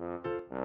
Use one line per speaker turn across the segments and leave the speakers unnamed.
Thank you.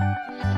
Música